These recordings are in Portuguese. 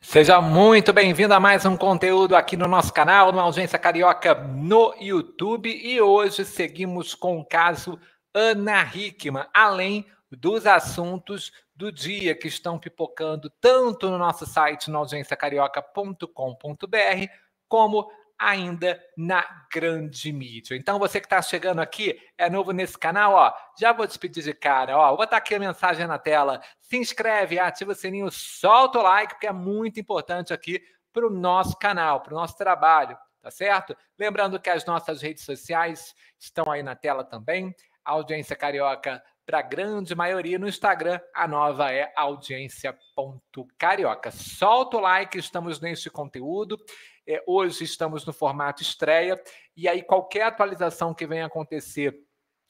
Seja muito bem-vindo a mais um conteúdo aqui no nosso canal, no Audiência Carioca no YouTube. E hoje seguimos com o caso Ana Hickman, além dos assuntos do dia que estão pipocando tanto no nosso site, no audiênciacarioca.com.br, como ainda na grande mídia. Então, você que está chegando aqui, é novo nesse canal, ó, já vou despedir de cara, ó, vou botar aqui a mensagem na tela, se inscreve, ativa o sininho, solta o like, porque é muito importante aqui para o nosso canal, para o nosso trabalho, tá certo? Lembrando que as nossas redes sociais estão aí na tela também, a Audiência Carioca para a grande maioria no Instagram, a nova é audiência.carioca. Solta o like, estamos neste conteúdo. É, hoje estamos no formato estreia, e aí qualquer atualização que venha acontecer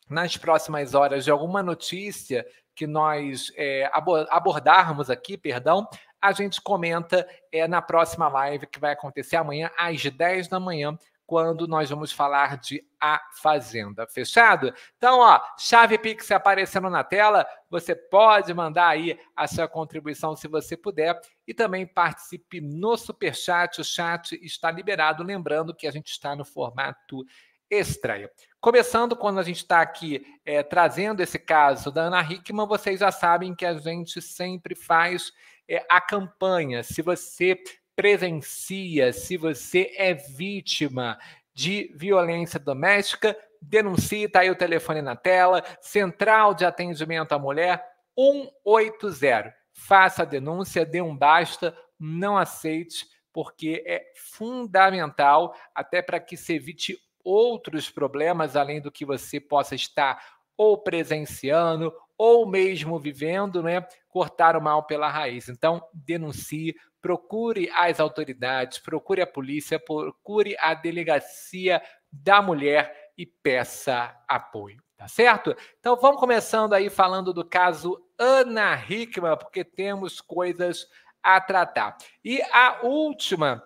nas próximas horas de alguma notícia que nós é, abordarmos aqui, perdão, a gente comenta é, na próxima live que vai acontecer amanhã às 10 da manhã quando nós vamos falar de A Fazenda. Fechado? Então, ó, chave Pix aparecendo na tela, você pode mandar aí a sua contribuição se você puder e também participe no Superchat, o chat está liberado, lembrando que a gente está no formato estreia. Começando quando a gente está aqui é, trazendo esse caso da Ana Hickman, vocês já sabem que a gente sempre faz é, a campanha. Se você presencia, se você é vítima de violência doméstica, denuncie, está aí o telefone na tela, Central de Atendimento à Mulher 180. Faça a denúncia, dê um basta, não aceite, porque é fundamental até para que se evite outros problemas além do que você possa estar ou presenciando ou mesmo vivendo, né? Cortar o mal pela raiz. Então, denuncie, procure as autoridades, procure a polícia, procure a delegacia da mulher e peça apoio, tá certo? Então vamos começando aí falando do caso Ana Hickman, porque temos coisas a tratar. E a última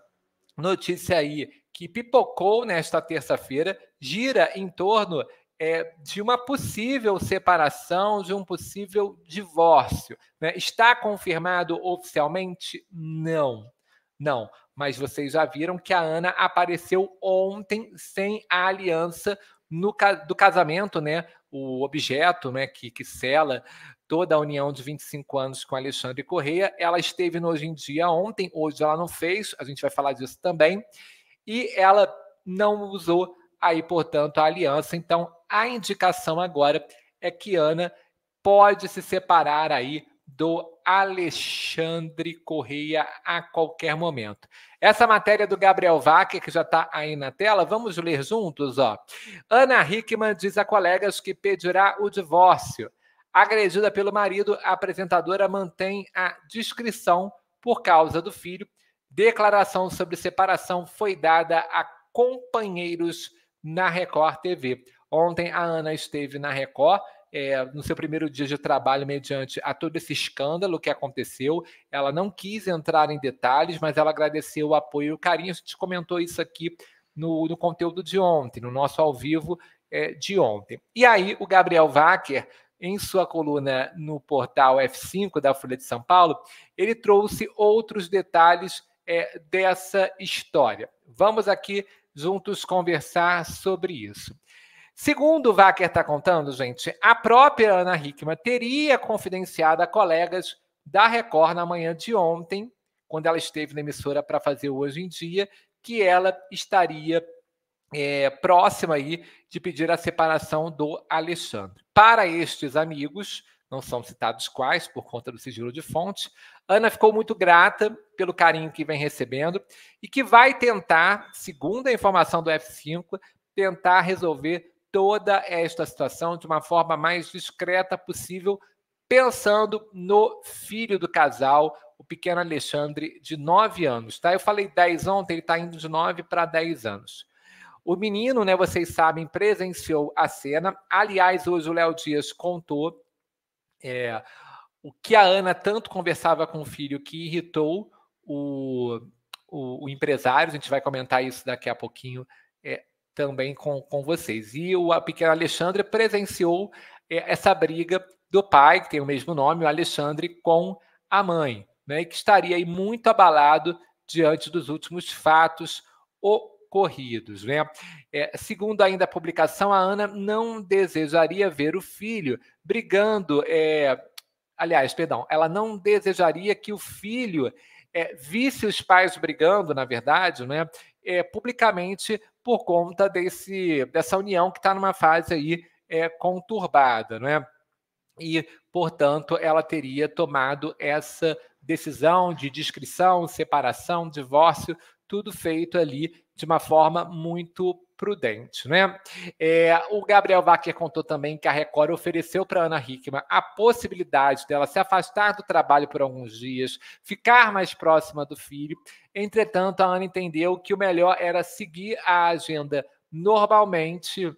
notícia aí que pipocou nesta terça-feira gira em torno é, de uma possível separação, de um possível divórcio. Né? Está confirmado oficialmente? Não, não. Mas vocês já viram que a Ana apareceu ontem sem a aliança no, do casamento, né? O objeto né, que, que sela toda a união de 25 anos com Alexandre Correia. Ela esteve no Hoje em Dia ontem, hoje ela não fez, a gente vai falar disso também. E ela não usou aí, portanto, a aliança. Então, a indicação agora é que Ana pode se separar aí do Alexandre Correia a qualquer momento. Essa matéria do Gabriel Vaque, que já está aí na tela, vamos ler juntos, ó. Ana Hickman diz a colegas que pedirá o divórcio. Agredida pelo marido, a apresentadora mantém a discrição por causa do filho. Declaração sobre separação foi dada a companheiros na Record TV. Ontem a Ana esteve na Record. É, no seu primeiro dia de trabalho, mediante a todo esse escândalo que aconteceu. Ela não quis entrar em detalhes, mas ela agradeceu o apoio e o carinho. A gente comentou isso aqui no, no conteúdo de ontem, no nosso ao vivo é, de ontem. E aí, o Gabriel Wacker, em sua coluna no portal F5 da Folha de São Paulo, ele trouxe outros detalhes é, dessa história. Vamos aqui juntos conversar sobre isso. Segundo o Wacker está contando, gente, a própria Ana Hickman teria confidenciado a colegas da Record na manhã de ontem, quando ela esteve na emissora para fazer Hoje em Dia, que ela estaria é, próxima aí de pedir a separação do Alexandre. Para estes amigos, não são citados quais, por conta do sigilo de fonte, Ana ficou muito grata pelo carinho que vem recebendo e que vai tentar, segundo a informação do F5, tentar resolver toda esta situação de uma forma mais discreta possível, pensando no filho do casal, o pequeno Alexandre, de 9 anos. Tá? Eu falei 10 ontem, ele está indo de 9 para 10 anos. O menino, né, vocês sabem, presenciou a cena. Aliás, hoje o Léo Dias contou é, o que a Ana tanto conversava com o filho que irritou o, o, o empresário. A gente vai comentar isso daqui a pouquinho é, também com, com vocês. E o a pequena Alexandre presenciou é, essa briga do pai, que tem o mesmo nome, o Alexandre, com a mãe. né, que estaria aí muito abalado diante dos últimos fatos ocorridos. Né? É, segundo ainda a publicação, a Ana não desejaria ver o filho brigando. É, aliás, perdão, ela não desejaria que o filho é, visse os pais brigando, na verdade, né, é, publicamente por conta desse, dessa união que está numa fase aí é, conturbada, não é? E, portanto, ela teria tomado essa decisão de discrição, separação, divórcio, tudo feito ali de uma forma muito prudente. Né? É, o Gabriel Wacker contou também que a Record ofereceu para Ana Hickman a possibilidade dela se afastar do trabalho por alguns dias, ficar mais próxima do filho. Entretanto, a Ana entendeu que o melhor era seguir a agenda normalmente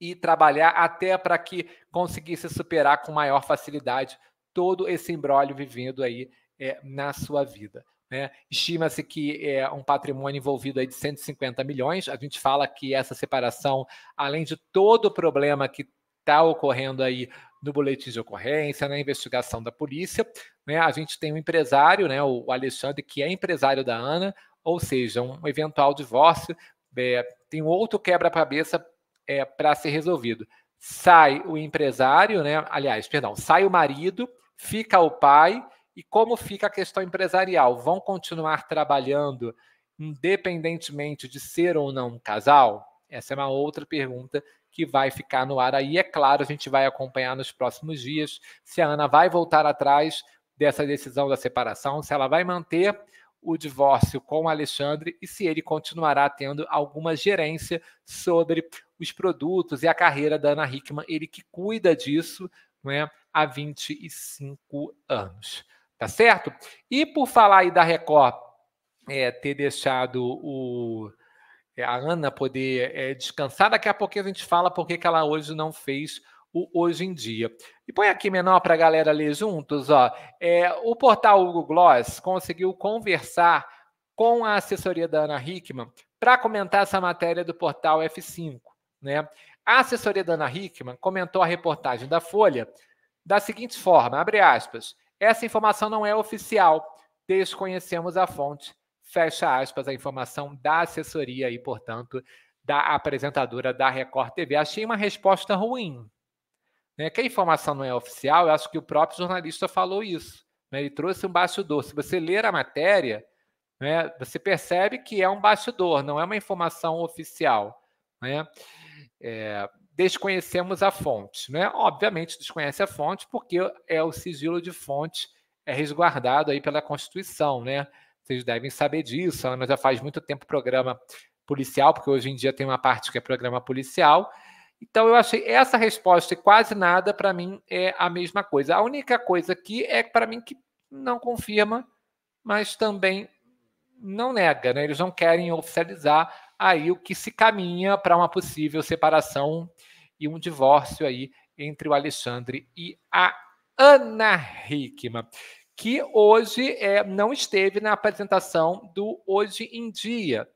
e trabalhar até para que conseguisse superar com maior facilidade todo esse embrólio vivendo aí é, na sua vida. Né? Estima-se que é um patrimônio envolvido aí de 150 milhões. A gente fala que essa separação, além de todo o problema que está ocorrendo aí no boletim de ocorrência, na investigação da polícia, né? a gente tem um empresário, né, o Alexandre, que é empresário da Ana, ou seja, um eventual divórcio, é, tem outro quebra-cabeça é, para ser resolvido. Sai o empresário, né? aliás, perdão, sai o marido, fica o pai e como fica a questão empresarial? Vão continuar trabalhando independentemente de ser ou não um casal? Essa é uma outra pergunta que vai ficar no ar aí. É claro, a gente vai acompanhar nos próximos dias se a Ana vai voltar atrás dessa decisão da separação, se ela vai manter o divórcio com o Alexandre e se ele continuará tendo alguma gerência sobre os produtos e a carreira da Ana Hickman, ele que cuida disso não é, há 25 anos. Tá certo? E por falar aí da Record é, ter deixado o, é, a Ana poder é, descansar, daqui a pouquinho a gente fala por que ela hoje não fez o Hoje em Dia. E põe aqui menor para a galera ler juntos. Ó. É, o portal Google Gloss conseguiu conversar com a assessoria da Ana Hickman para comentar essa matéria do portal F5. Né? A assessoria da Ana Hickman comentou a reportagem da Folha da seguinte forma, abre aspas, essa informação não é oficial. Desconhecemos a fonte. Fecha aspas, a informação da assessoria e, portanto, da apresentadora da Record TV. Achei uma resposta ruim. Né? Que a informação não é oficial, eu acho que o próprio jornalista falou isso. Né? Ele trouxe um bastidor. Se você ler a matéria, né, você percebe que é um bastidor, não é uma informação oficial. Né? É, desconhecemos a fonte. Né? Obviamente, desconhece a fonte porque é o sigilo de fonte é resguardado aí pela Constituição. Né? Vocês devem saber disso. A Ana já faz muito tempo programa policial, porque hoje em dia tem uma parte que é programa policial. Então, eu achei essa resposta e quase nada, para mim, é a mesma coisa. A única coisa aqui é, para mim, que não confirma, mas também não nega. Né? Eles não querem oficializar aí o que se caminha para uma possível separação e um divórcio aí entre o Alexandre e a Ana Hickman, que hoje é, não esteve na apresentação do Hoje em Dia,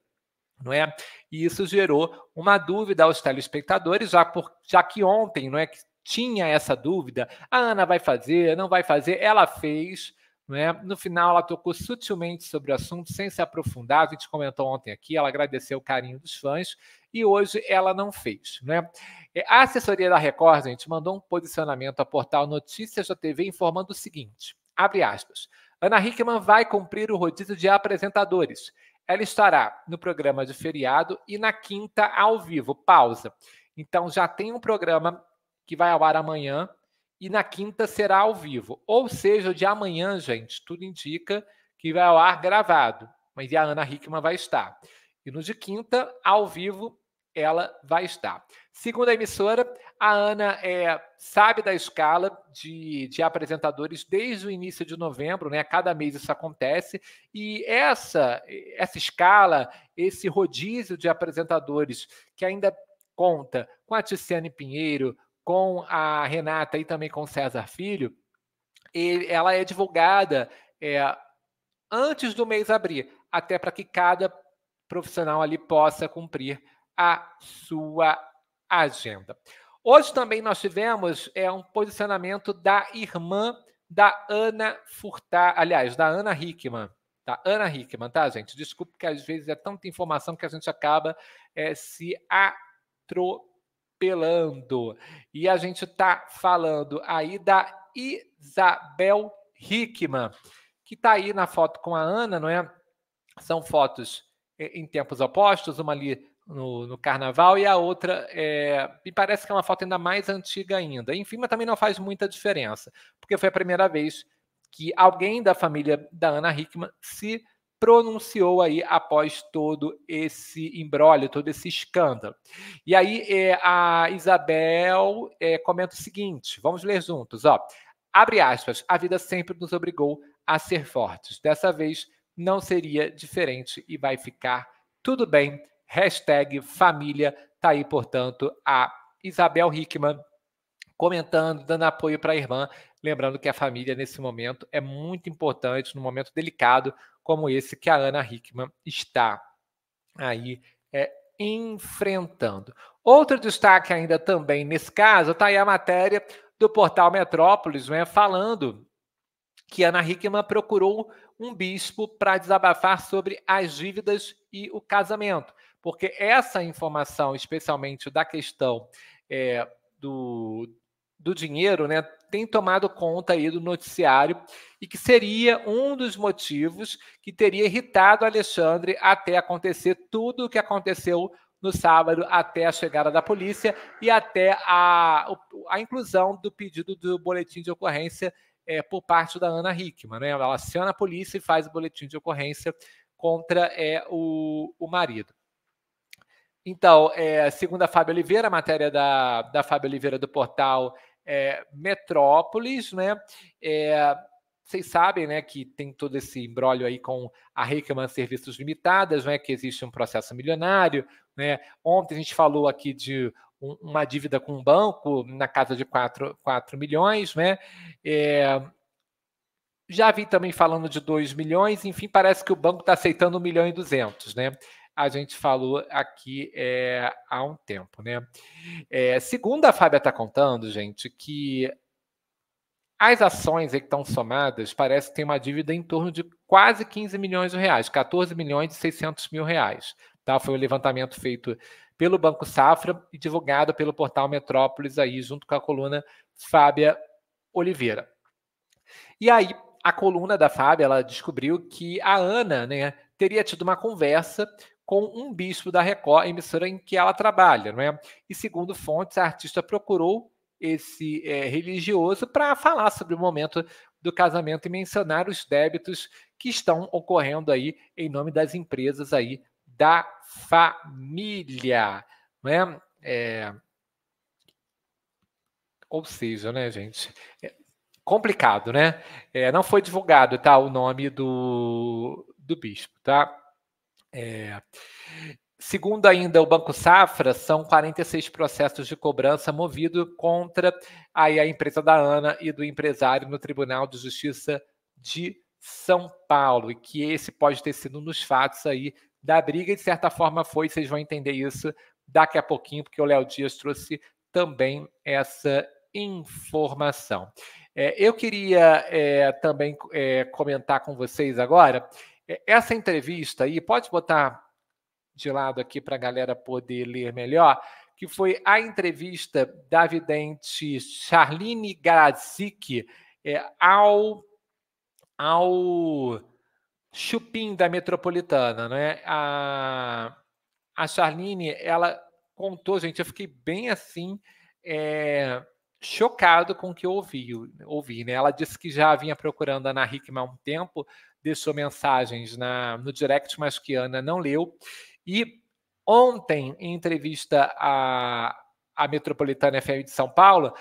não é? E isso gerou uma dúvida aos telespectadores, já, por, já que ontem, não é, que tinha essa dúvida, a Ana vai fazer, não vai fazer, ela fez, é? No final, ela tocou sutilmente sobre o assunto, sem se aprofundar. A gente comentou ontem aqui, ela agradeceu o carinho dos fãs e hoje ela não fez. Né? A assessoria da Record, gente, mandou um posicionamento ao portal Notícias da TV informando o seguinte: abre aspas. Ana Hickman vai cumprir o rodízio de apresentadores. Ela estará no programa de feriado e na quinta ao vivo. Pausa. Então já tem um programa que vai ao ar amanhã e na quinta será ao vivo. Ou seja, de amanhã, gente, tudo indica que vai ao ar gravado, mas a Ana Hickman vai estar. E no de quinta, ao vivo, ela vai estar. Segundo a emissora, a Ana é, sabe da escala de, de apresentadores desde o início de novembro, né? Cada mês isso acontece. E essa, essa escala, esse rodízio de apresentadores que ainda conta com a Tiziane Pinheiro, com a Renata e também com o César Filho, ele, ela é divulgada é, antes do mês abrir, até para que cada profissional ali possa cumprir a sua agenda. Hoje também nós tivemos é, um posicionamento da irmã da Ana Furtar, aliás, da Ana Hickman. Da Ana Hickman, tá, gente? Desculpe que às vezes é tanta informação que a gente acaba é, se atropelando. E a gente está falando aí da Isabel Hickman, que está aí na foto com a Ana, não é? São fotos em tempos opostos, uma ali no, no, carnaval e a outra é, me parece que é uma foto ainda mais antiga ainda. Enfim, mas também não faz muita diferença, porque foi a primeira vez que alguém da família da Ana Hickman se pronunciou aí após todo esse embrólio, todo esse escândalo. E aí é, a Isabel é, comenta o seguinte: vamos ler juntos, ó. Abre aspas, a vida sempre nos obrigou a ser fortes. Dessa vez não seria diferente e vai ficar tudo bem. Hashtag família. Tá aí, portanto, a Isabel Hickman comentando, dando apoio para a irmã. Lembrando que a família, nesse momento, é muito importante, num momento delicado como esse que a Ana Hickman está aí é, enfrentando. Outro destaque ainda também nesse caso, está aí a matéria do portal Metrópolis, né, falando que Ana Hickman procurou um bispo para desabafar sobre as dívidas e o casamento, porque essa informação, especialmente da questão é, do, do dinheiro, né, tem tomado conta aí do noticiário e que seria um dos motivos que teria irritado Alexandre até acontecer tudo o que aconteceu no sábado, até a chegada da polícia e até a, a inclusão do pedido do boletim de ocorrência é, por parte da Ana Hickman. Né? Ela aciona a polícia e faz o boletim de ocorrência contra é, o, o marido. Então, é, segundo a Fábio Oliveira, a matéria da, da Fábio Oliveira do portal é, Metrópolis, né? É, vocês sabem, né, que tem todo esse embrólio aí com a Hickman Serviços Limitadas, né, que existe um processo milionário, né? Ontem a gente falou aqui de um, uma dívida com um banco na casa de 4, 4 milhões, né? É, já vi também falando de 2 milhões, enfim, parece que o banco está aceitando 1 milhão e 200, né? A gente falou aqui é, há um tempo, né? É, segundo a Fábia está contando, gente, que as ações que estão somadas parece que tem uma dívida em torno de quase 15 milhões de reais, 14 milhões e 600 mil reais. Tá? Foi o levantamento feito pelo Banco Safra e divulgado pelo portal Metrópolis aí, junto com a coluna Fábia Oliveira. E aí, a coluna da Fábia, ela descobriu que a Ana né, teria tido uma conversa com um bispo da Record, emissora em que ela trabalha. Não é? E segundo fontes, a artista procurou esse é, religioso para falar sobre o momento do casamento e mencionar os débitos que estão ocorrendo aí em nome das empresas aí da família, né? É... Ou seja, né, gente? É complicado, né? É, não foi divulgado, tá, o nome do, do bispo, tá? É... Segundo ainda o Banco Safra, são 46 processos de cobrança movidos contra aí a empresa da Ana e do empresário no Tribunal de Justiça de São Paulo, e que esse pode ter sido um dos fatos aí da briga, e de certa forma foi, vocês vão entender isso daqui a pouquinho, porque o Léo Dias trouxe também essa informação. É, eu queria é, também é, comentar com vocês agora essa entrevista aí, pode botar de lado aqui para a galera poder ler melhor, que foi a entrevista da vidente Charlene Grazik é, ao, ao Chupim da Metropolitana. Né? A, a Charlene, ela contou, gente, eu fiquei bem assim. É, chocado com o que ouvi, ouvi né? Ela disse que já vinha procurando a Ana Hickman há um tempo, deixou mensagens na, no direct, mas que a Ana não leu. E ontem, em entrevista à, à Metropolitana FM de São Paulo,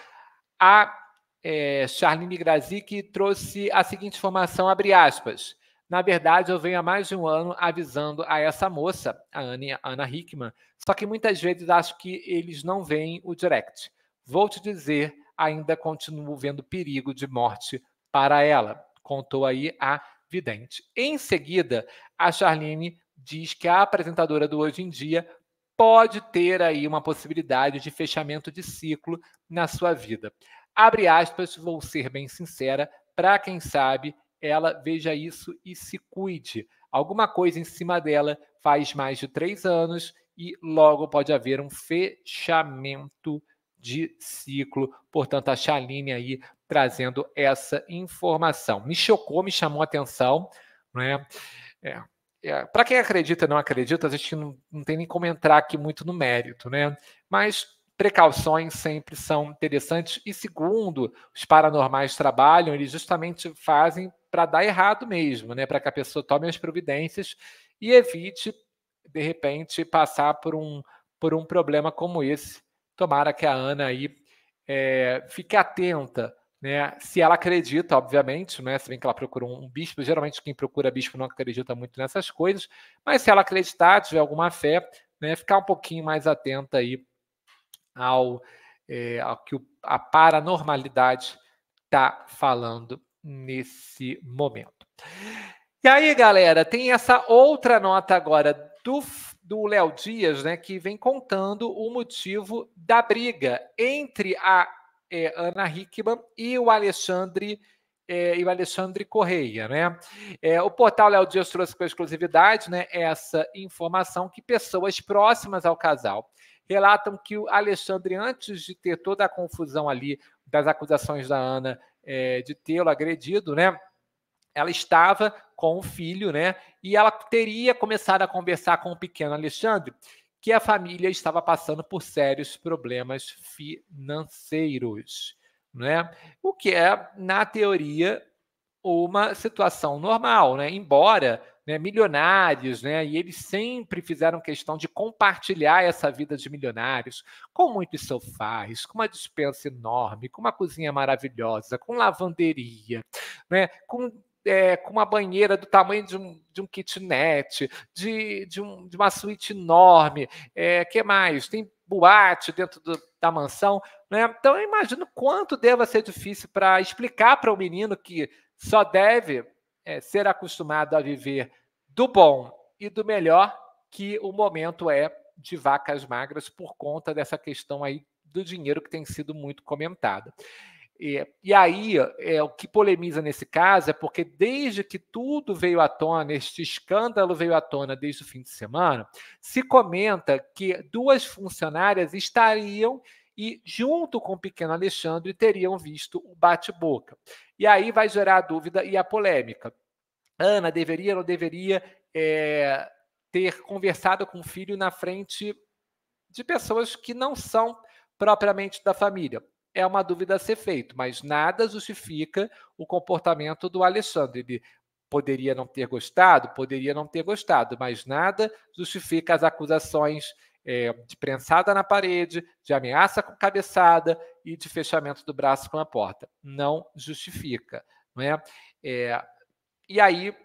a é, Charlene Grazik trouxe a seguinte informação, abre aspas. Na verdade, eu venho há mais de um ano avisando a essa moça, a Ana, Ana Hickman, só que muitas vezes acho que eles não veem o direct. Vou te dizer, ainda continuo vendo perigo de morte para ela, contou aí a vidente. Em seguida, a Charlene diz que a apresentadora do Hoje em Dia pode ter aí uma possibilidade de fechamento de ciclo na sua vida. Abre aspas, vou ser bem sincera, para quem sabe ela veja isso e se cuide. Alguma coisa em cima dela faz mais de três anos e logo pode haver um fechamento de ciclo. Portanto, a Chaline aí trazendo essa informação. Me chocou, me chamou a atenção. Né? É, é, Para quem acredita não acredita, a gente não, não tem nem como entrar aqui muito no mérito, né? Mas precauções sempre são interessantes. E segundo, os paranormais trabalham, eles justamente fazem para dar errado mesmo, né? Para que a pessoa tome as providências e evite, de repente, passar por um, por um problema como esse. Tomara que a Ana aí é, fique atenta né? Se ela acredita, obviamente, né? se bem que ela procura um bispo, geralmente quem procura bispo não acredita muito nessas coisas, mas se ela acreditar, tiver alguma fé, né? ficar um pouquinho mais atenta aí ao, é, ao que a paranormalidade está falando nesse momento. E aí, galera, tem essa outra nota agora do do Léo Dias, né, que vem contando o motivo da briga entre a é, Ana Hickman e o Alexandre é, e o Alexandre Correia, né? É, o portal Léo Dias trouxe com exclusividade, né, essa informação que pessoas próximas ao casal relatam que o Alexandre, antes de ter toda a confusão ali das acusações da Ana é, de tê-lo agredido, né? Ela estava com o filho, né? E ela teria começado a conversar com o pequeno Alexandre que a família estava passando por sérios problemas financeiros, né? O que é, na teoria, uma situação normal, né? Embora né, milionários, né? E eles sempre fizeram questão de compartilhar essa vida de milionários com muitos sofás, com uma dispensa enorme, com uma cozinha maravilhosa, com lavanderia, né? Com é, com uma banheira do tamanho de um, de um kitnet, de, de, um, de uma suíte enorme. É, que mais? Tem boate dentro do, da mansão. Né? Então, eu imagino quanto deva ser difícil para explicar para o menino que só deve é, ser acostumado a viver do bom e do melhor, que o momento é de vacas magras por conta dessa questão aí do dinheiro que tem sido muito comentada. E, e aí, é, o que polemiza nesse caso é porque, desde que tudo veio à tona, este escândalo veio à tona desde o fim de semana, se comenta que duas funcionárias estariam e, junto com o pequeno Alexandre, teriam visto o bate-boca. E aí vai gerar a dúvida e a polêmica. Ana deveria ou não deveria é, ter conversado com o filho na frente de pessoas que não são propriamente da família? É uma dúvida a ser feita, mas nada justifica o comportamento do Alexandre. Ele poderia não ter gostado, poderia não ter gostado, mas nada justifica as acusações é, de prensada na parede, de ameaça com cabeçada e de fechamento do braço com a porta. Não justifica, não é? é e aí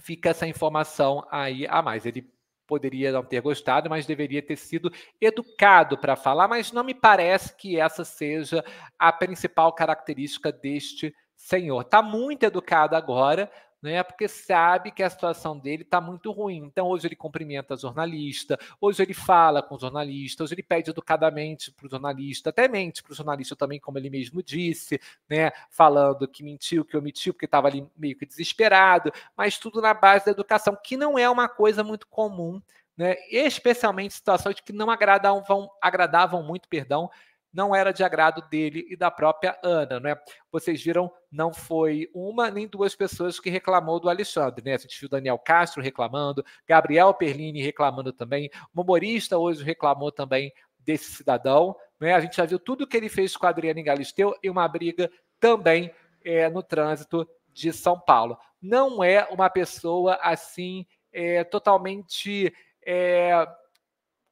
fica essa informação aí a mais. Ele poderia não ter gostado, mas deveria ter sido educado para falar, mas não me parece que essa seja a principal característica deste senhor. Está muito educado agora, né? Porque sabe que a situação dele está muito ruim. Então, hoje ele cumprimenta jornalista, hoje ele fala com jornalista, hoje ele pede educadamente para o jornalista, até mente para o jornalista também, como ele mesmo disse, né? Falando que mentiu, que omitiu, porque estava ali meio que desesperado, mas tudo na base da educação, que não é uma coisa muito comum, né? Especialmente situações que não agradavam, agradavam muito, perdão, não era de agrado dele e da própria Ana, né? Vocês viram, não foi uma nem duas pessoas que reclamou do Alexandre, né? A gente viu Daniel Castro reclamando, Gabriel Perlini reclamando também, o humorista hoje reclamou também desse cidadão, né? A gente já viu tudo que ele fez com a Adriana Galisteu e uma briga também é, no trânsito de São Paulo. Não é uma pessoa assim é, totalmente é,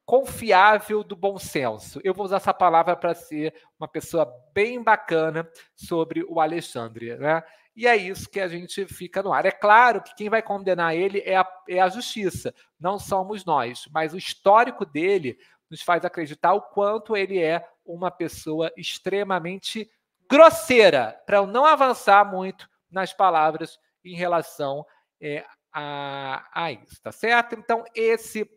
confiável do bom senso. Eu vou usar essa palavra para ser uma pessoa bem bacana sobre o Alexandre, né? E é isso que a gente fica no ar. É claro que quem vai condenar ele é a, é a justiça, não somos nós, mas o histórico dele nos faz acreditar o quanto ele é uma pessoa extremamente grosseira, para eu não avançar muito nas palavras em relação é, a, a isso, tá certo? Então, esse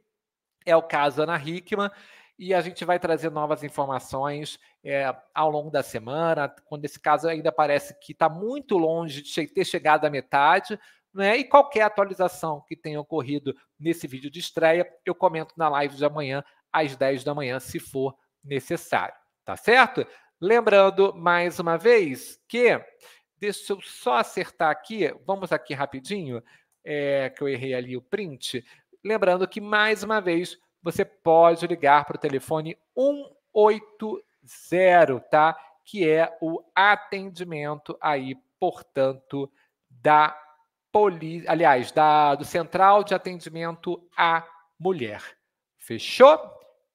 é o caso Ana Hickman. e a gente vai trazer novas informações é, ao longo da semana, quando esse caso ainda parece que está muito longe de ter chegado à metade, né? E qualquer atualização que tenha ocorrido nesse vídeo de estreia, eu comento na live de amanhã, às 10 da manhã, se for necessário. Tá certo? Lembrando mais uma vez que, deixa eu só acertar aqui, vamos aqui rapidinho, é, que eu errei ali o print. Lembrando que, mais uma vez, você pode ligar para o telefone 180, tá? Que é o atendimento aí, portanto, da polícia, aliás, da, do Central de Atendimento à Mulher. Fechou?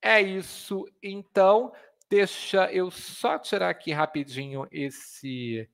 É isso, então. Deixa eu só tirar aqui rapidinho esse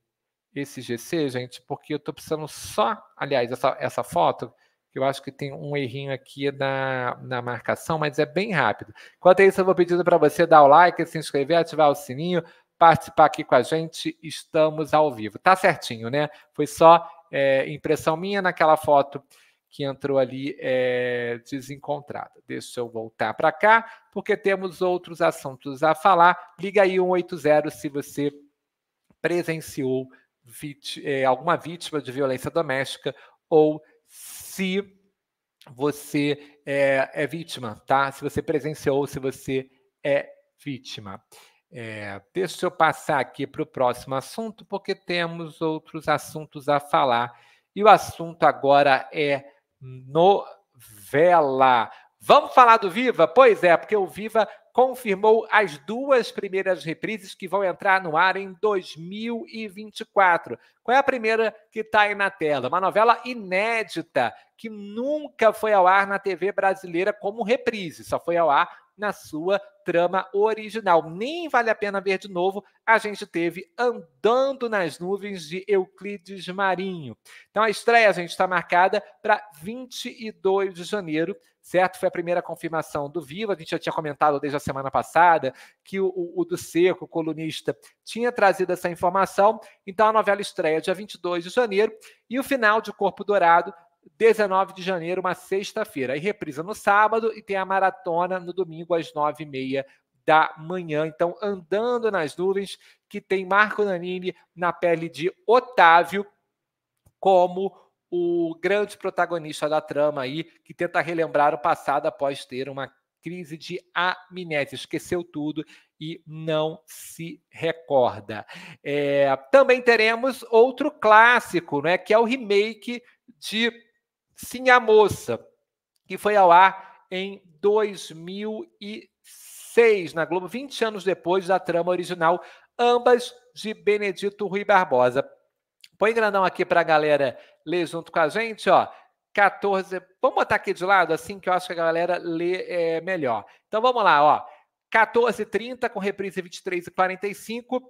esse GC, gente, porque eu estou precisando só, aliás, essa, essa foto, eu acho que tem um errinho aqui na, na marcação, mas é bem rápido. Enquanto isso, eu vou pedindo para você dar o like, se inscrever, ativar o sininho, participar aqui com a gente. Estamos ao vivo. Tá certinho, né? Foi só é, impressão minha naquela foto que entrou ali é, desencontrada. Deixa eu voltar para cá, porque temos outros assuntos a falar. Liga aí 180 se você presenciou é, alguma vítima de violência doméstica ou se você é, é, vítima, tá? Se você presenciou, se você é vítima. É, deixa eu passar aqui para o próximo assunto, porque temos outros assuntos a falar. E o assunto agora é novela. Vamos falar do Viva? Pois é, porque o Viva confirmou as duas primeiras reprises que vão entrar no ar em 2024. Qual é a primeira que está aí na tela? Uma novela inédita que nunca foi ao ar na TV brasileira como reprise, só foi ao ar na sua trama original. Nem vale a pena ver de novo. A gente teve Andando nas Nuvens de Euclides Marinho. Então a estreia, a gente, está marcada para 22 de janeiro, certo? Foi a primeira confirmação do Viva. A gente já tinha comentado desde a semana passada que o, o, o do Seco, o colunista, tinha trazido essa informação. Então a novela estreia dia 22 de janeiro e o final de Corpo Dourado 19 de janeiro, uma sexta-feira. Aí reprisa no sábado e tem a maratona no domingo às nove e meia da manhã. Então, andando nas nuvens, que tem Marco Nanini na pele de Otávio como o grande protagonista da trama aí, que tenta relembrar o passado após ter uma crise de amnésia, esqueceu tudo e não se recorda. É, também teremos outro clássico, né, que é o remake de Sim a Moça, que foi ao ar em 2006 na Globo, 20 anos depois da trama original, ambas de Benedito Rui Barbosa. Põe grandão aqui para a galera ler junto com a gente, ó. 14. Vamos botar aqui de lado, assim que eu acho que a galera lê é, melhor. Então vamos lá, ó. 14h30 com reprise 23h45.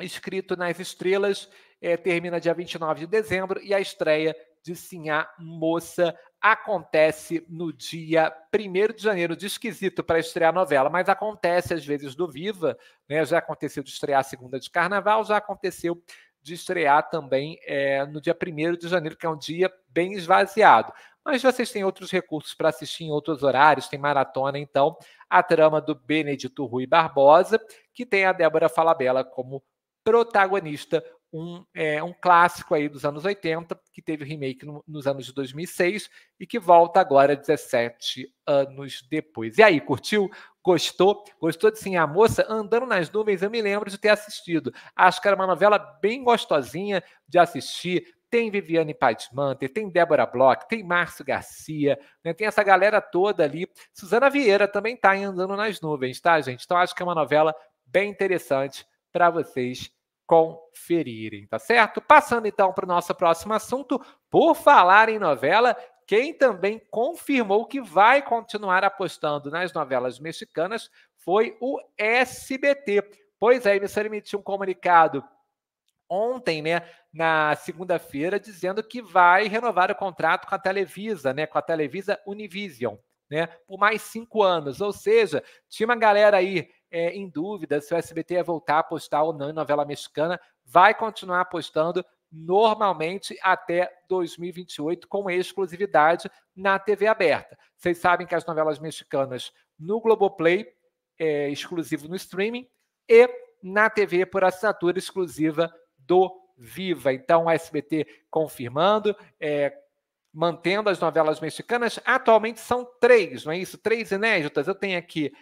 Escrito nas estrelas, é, termina dia 29 de dezembro e a estreia de Sinhá Moça acontece no dia 1 de janeiro. De esquisito para estrear a novela, mas acontece às vezes do Viva, né? Já aconteceu de estrear a segunda de carnaval, já aconteceu de estrear também é, no dia 1 de janeiro, que é um dia bem esvaziado. Mas vocês têm outros recursos para assistir em outros horários, tem maratona, então, a trama do Benedito Rui Barbosa, que tem a Débora Falabella como protagonista, um, é, um clássico aí dos anos 80, que teve remake no, nos anos de 2006 e que volta agora 17 anos depois. E aí, curtiu? Gostou? Gostou de Sim a Moça? Andando nas Nuvens, eu me lembro de ter assistido. Acho que era uma novela bem gostosinha de assistir. Tem Viviane Paismanter, tem Débora Bloch, tem Márcio Garcia, né? tem essa galera toda ali. Suzana Vieira também está Andando nas Nuvens, tá, gente? Então acho que é uma novela bem interessante para vocês conferirem, tá certo? Passando então para o nosso próximo assunto, por falar em novela, quem também confirmou que vai continuar apostando nas novelas mexicanas foi o SBT. Pois é, a emissora emitiu um comunicado ontem, né, na segunda-feira, dizendo que vai renovar o contrato com a Televisa, né, com a Televisa Univision, né, por mais cinco anos. Ou seja, tinha uma galera aí é, em dúvida se o SBT ia voltar a apostar ou não em novela mexicana, vai continuar apostando normalmente até 2028 com exclusividade na TV aberta. Vocês sabem que as novelas mexicanas no Globoplay é, exclusivo no streaming e na TV por assinatura exclusiva do Viva. Então, o SBT confirmando, é, mantendo as novelas mexicanas. Atualmente são três, não é isso? Três inéditas. Eu tenho aqui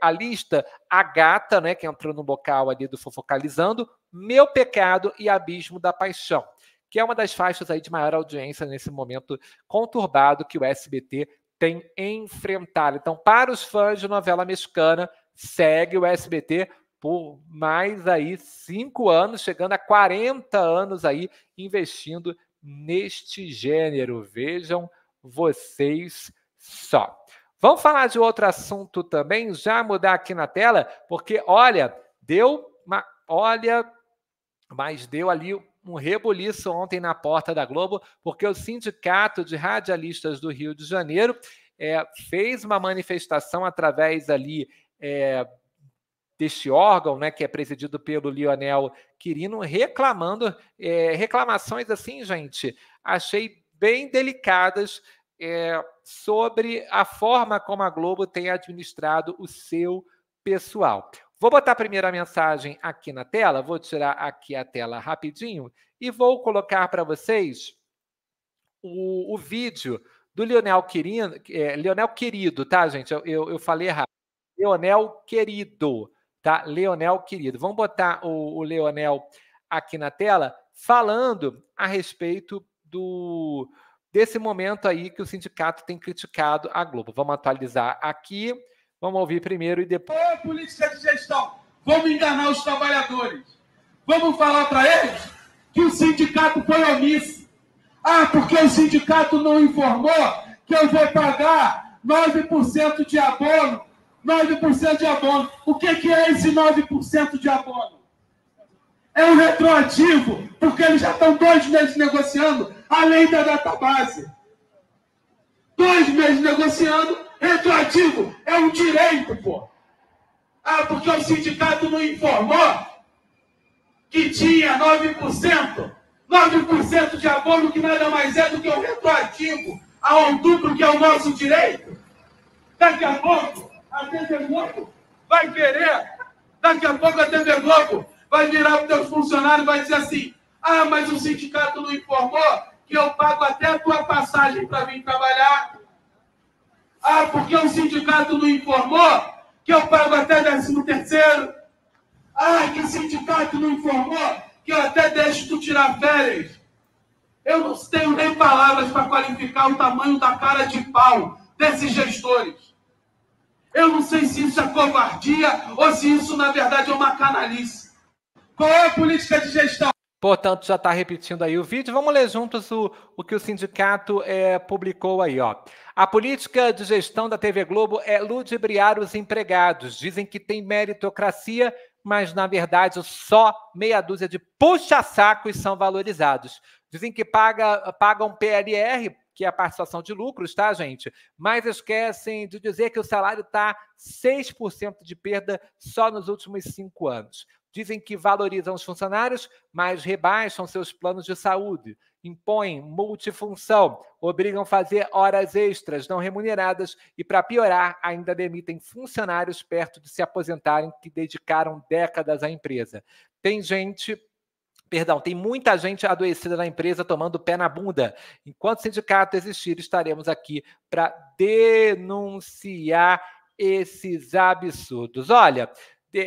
a lista A Gata, né, que entrou no bocal ali do Fofocalizando, Meu Pecado e Abismo da Paixão, que é uma das faixas aí de maior audiência nesse momento conturbado que o SBT tem enfrentado. Então, para os fãs de novela mexicana, segue o SBT por mais aí cinco anos, chegando a 40 anos aí investindo neste gênero. Vejam vocês só. Vamos falar de outro assunto também, já mudar aqui na tela, porque olha, deu uma, olha, mas deu ali um rebuliço ontem na porta da Globo, porque o Sindicato de Radialistas do Rio de Janeiro é, fez uma manifestação através ali é, deste órgão, né, que é presidido pelo Lionel Quirino, reclamando é, reclamações assim, gente, achei bem delicadas é, sobre a forma como a Globo tem administrado o seu pessoal. Vou botar a primeira mensagem aqui na tela, vou tirar aqui a tela rapidinho e vou colocar para vocês o, o, vídeo do Leonel Querido, é, Leonel Querido, tá, gente? Eu, eu, eu, falei errado. Leonel Querido, tá? Leonel Querido. Vamos botar o, o Leonel aqui na tela falando a respeito do, desse momento aí que o sindicato tem criticado a Globo. Vamos atualizar aqui, vamos ouvir primeiro e depois. Qual é política de gestão? Vamos enganar os trabalhadores. Vamos falar para eles que o sindicato foi omisso. Ah, porque o sindicato não informou que eu vou pagar 9% de abono. 9% de abono. O que, que é esse 9% de abono? É um retroativo, porque eles já estão dois meses negociando além da database. Dois meses negociando, retroativo, é um direito, pô. Ah, porque o sindicato não informou que tinha 9%, 9% de abono, que nada mais é do que o retroativo ao outubro, que é o nosso direito. Daqui a pouco, a TV Globo vai querer, daqui a pouco a TV Globo vai virar para os funcionários e vai dizer assim: ah, mas o sindicato não informou que eu pago até a tua passagem para vir trabalhar. Ah, porque o sindicato não informou que eu pago até décimo terceiro. Ah, que o sindicato não informou que eu até deixo tu tirar férias. Eu não tenho nem palavras para qualificar o tamanho da cara de pau desses gestores. Eu não sei se isso é covardia ou se isso, na verdade, é uma canalice. Qual é a política de gestão? Portanto, já está repetindo aí o vídeo. Vamos ler juntos o, o que o sindicato é, publicou aí. Ó. A política de gestão da TV Globo é ludibriar os empregados. Dizem que tem meritocracia, mas na verdade só meia dúzia de puxa-sacos são valorizados. Dizem que paga, pagam PLR, que é a participação de lucros, tá, gente? Mas esquecem de dizer que o salário está 6% de perda só nos últimos cinco anos. Dizem que valorizam os funcionários, mas rebaixam seus planos de saúde, impõem multifunção, obrigam a fazer horas extras não remuneradas e, para piorar, ainda demitem funcionários perto de se aposentarem que dedicaram décadas à empresa. Tem gente Perdão, tem muita gente adoecida na empresa tomando pé na bunda. Enquanto o sindicato existir, estaremos aqui para denunciar esses absurdos. Olha,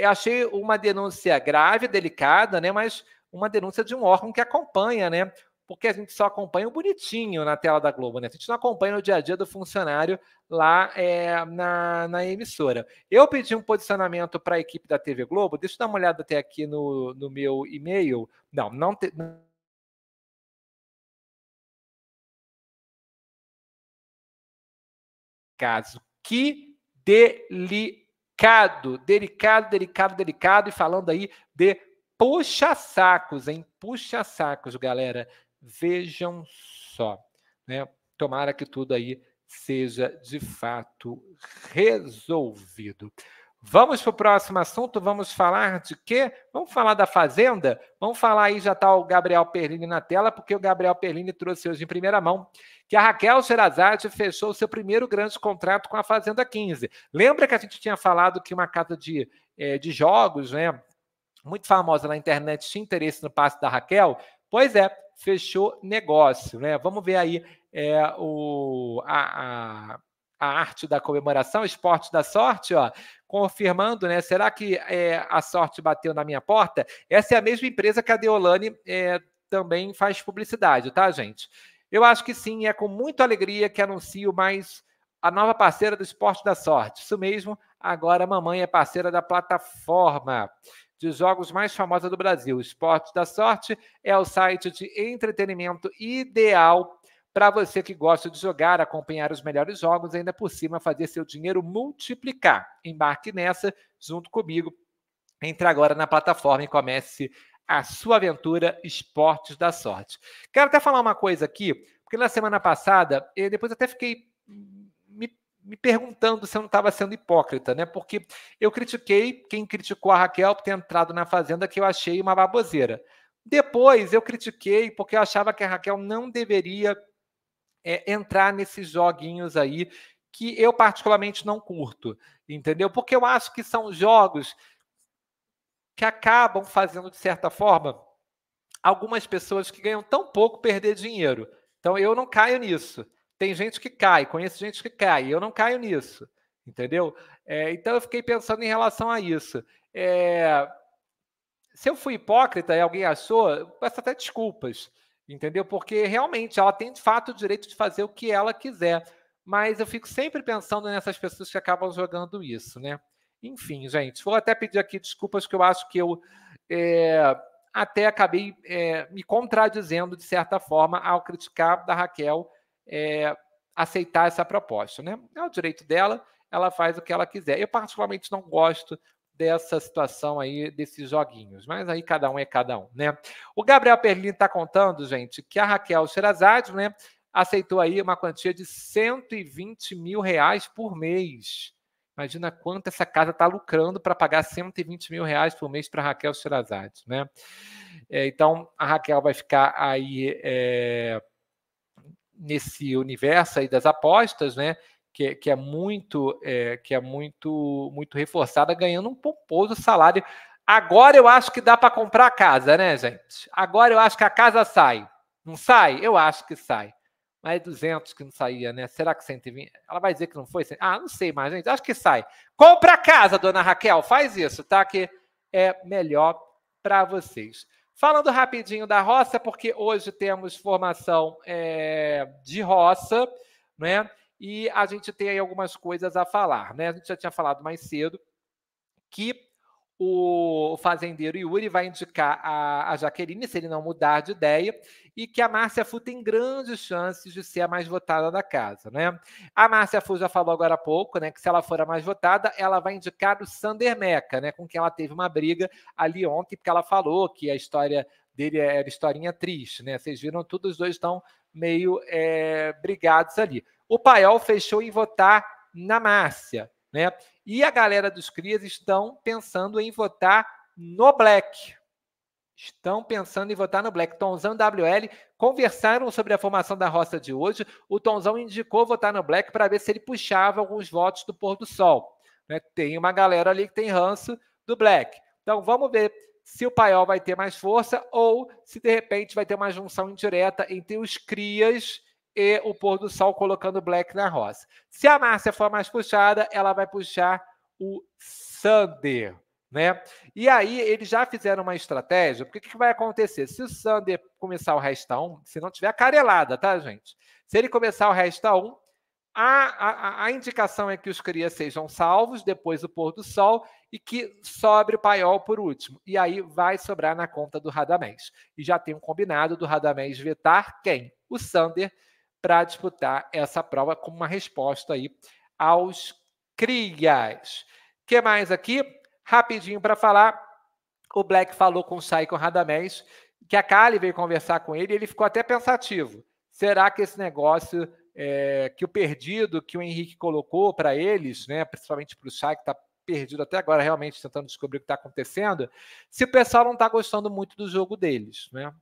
achei uma denúncia grave, delicada, né? Mas uma denúncia de um órgão que acompanha, né? Porque a gente só acompanha o bonitinho na tela da Globo, né? A gente não acompanha o dia a dia do funcionário lá é, na, na emissora. Eu pedi um posicionamento para a equipe da TV Globo. Deixa eu dar uma olhada até aqui no, no meu e-mail. Não, não, te, caso. Que delicado delicado, delicado, delicado, delicado, e falando aí de puxa-sacos, hein? Puxa-sacos, galera. Vejam só, né? Tomara que tudo aí seja de fato resolvido. Vamos para o próximo assunto, vamos falar de quê? Vamos falar da Fazenda? Vamos falar aí, já está o Gabriel Perlini na tela, porque o Gabriel Perlini trouxe hoje em primeira mão que a Raquel Sherazade fechou o seu primeiro grande contrato com a Fazenda 15. Lembra que a gente tinha falado que uma casa de, é, de jogos, né, muito famosa na internet, tinha interesse no passe da Raquel? Pois é, fechou negócio, né? Vamos ver aí é, o, a, a a arte da comemoração, esporte da sorte, ó, confirmando, né? Será que é, a sorte bateu na minha porta? Essa é a mesma empresa que a Deolane é, também faz publicidade, tá, gente? Eu acho que sim, é com muita alegria que anuncio mais a nova parceira do Esporte da Sorte. Isso mesmo, agora a mamãe é parceira da plataforma de jogos mais famosa do Brasil. Esporte da Sorte é o site de entretenimento ideal para você que gosta de jogar, acompanhar os melhores jogos ainda por cima fazer seu dinheiro multiplicar. Embarque nessa junto comigo. Entre agora na plataforma e comece a sua aventura Esportes da Sorte. Quero até falar uma coisa aqui, porque na semana passada, eu depois até fiquei me, me perguntando se eu não estava sendo hipócrita, né? Porque eu critiquei quem criticou a Raquel por ter entrado na Fazenda, que eu achei uma baboseira. Depois eu critiquei porque eu achava que a Raquel não deveria é, entrar nesses joguinhos aí que eu particularmente não curto, entendeu? Porque eu acho que são jogos que acabam fazendo, de certa forma, algumas pessoas que ganham tão pouco perder dinheiro. Então eu não caio nisso. Tem gente que cai, conheço gente que cai, eu não caio nisso, entendeu? É, então eu fiquei pensando em relação a isso. É, se eu fui hipócrita e alguém achou, peço até desculpas entendeu? Porque realmente ela tem de fato o direito de fazer o que ela quiser, mas eu fico sempre pensando nessas pessoas que acabam jogando isso, né? Enfim, gente, vou até pedir aqui desculpas que eu acho que eu é, até acabei é, me contradizendo de certa forma ao criticar da Raquel é, aceitar essa proposta, né? É o direito dela, ela faz o que ela quiser. Eu particularmente não gosto dessa situação aí, desses joguinhos. Mas aí cada um é cada um, né? O Gabriel Perlin está contando, gente, que a Raquel Sherazade, né, aceitou aí uma quantia de 120 mil reais por mês. Imagina quanto essa casa está lucrando para pagar 120 mil reais por mês para Raquel Sherazade, né? É, então, a Raquel vai ficar aí é, nesse universo aí das apostas, né? Que, que é muito é, que é muito muito reforçada, ganhando um pomposo salário. Agora eu acho que dá para comprar a casa, né, gente? Agora eu acho que a casa sai. Não sai? Eu acho que sai. Mas 200 que não saía, né? Será que 120? Ela vai dizer que não foi? Ah, não sei mais, gente. Acho que sai. Compra a casa, dona Raquel. Faz isso, tá? Que é melhor para vocês. Falando rapidinho da roça, porque hoje temos formação é, de roça, né? E a gente tem aí algumas coisas a falar. Né? A gente já tinha falado mais cedo que o fazendeiro Yuri vai indicar a, a Jaqueline, se ele não mudar de ideia, e que a Márcia Fu tem grandes chances de ser a mais votada da casa. Né? A Márcia Fu já falou agora há pouco né, que se ela for a mais votada, ela vai indicar o Sander Meca, né, com quem ela teve uma briga ali ontem, porque ela falou que a história dele era historinha triste. Né? Vocês viram, todos os dois estão meio é, brigados ali. O Paiol fechou em votar na Márcia, né? E a galera dos Crias estão pensando em votar no Black. Estão pensando em votar no Black. Tonzão e WL conversaram sobre a formação da roça de hoje. O Tonzão indicou votar no Black para ver se ele puxava alguns votos do pôr do sol. Né? Tem uma galera ali que tem ranço do Black. Então vamos ver se o Paiol vai ter mais força ou se de repente vai ter uma junção indireta entre os Crias e o pôr do sol colocando Black na roça. Se a Márcia for mais puxada, ela vai puxar o Sander. Né? E aí eles já fizeram uma estratégia, porque o que, que vai acontecer? Se o Sander começar o resta 1, se não tiver carelada, tá, gente? Se ele começar o resta 1, a, a, a indicação é que os crias sejam salvos depois do pôr do sol e que sobre o paiol por último. E aí vai sobrar na conta do Radamés. E já tem um combinado do Radamés vetar quem? O Sander para disputar essa prova como uma resposta aí aos crias. que mais aqui? Rapidinho para falar, o Black falou com o Saiko Radamés que a Kali veio conversar com ele e ele ficou até pensativo. Será que esse negócio é, que o perdido que o Henrique colocou para eles, né, principalmente para o Chay, que está perdido até agora, realmente tentando descobrir o que está acontecendo, se o pessoal não está gostando muito do jogo deles, né?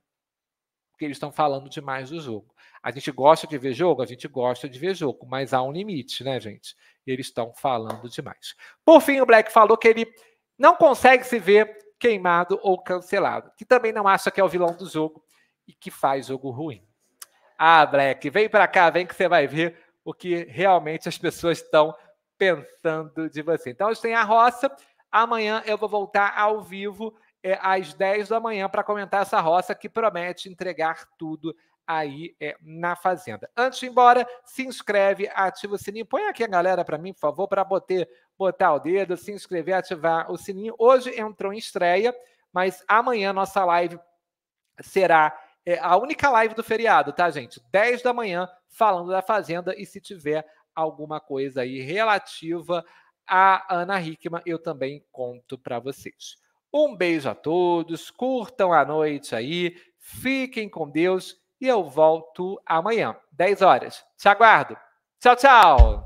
Porque eles estão falando demais do jogo. A gente gosta de ver jogo? A gente gosta de ver jogo, mas há um limite, né, gente? Eles estão falando demais. Por fim, o Black falou que ele não consegue se ver queimado ou cancelado, que também não acha que é o vilão do jogo e que faz jogo ruim. Ah, Black, vem para cá, vem que você vai ver o que realmente as pessoas estão pensando de você. Então, gente tem a roça. Amanhã eu vou voltar ao vivo é, às 10 da manhã para comentar essa roça que promete entregar tudo aí é, na Fazenda. Antes de ir embora, se inscreve, ativa o sininho. Põe aqui a galera para mim, por favor, para botar, botar o dedo, se inscrever, ativar o sininho. Hoje entrou em estreia, mas amanhã nossa live será é, a única live do feriado, tá, gente? 10 da manhã, falando da Fazenda. E se tiver alguma coisa aí relativa a Ana Hickman, eu também conto para vocês. Um beijo a todos, curtam a noite aí, fiquem com Deus e eu volto amanhã, 10 horas. Te aguardo. Tchau, tchau.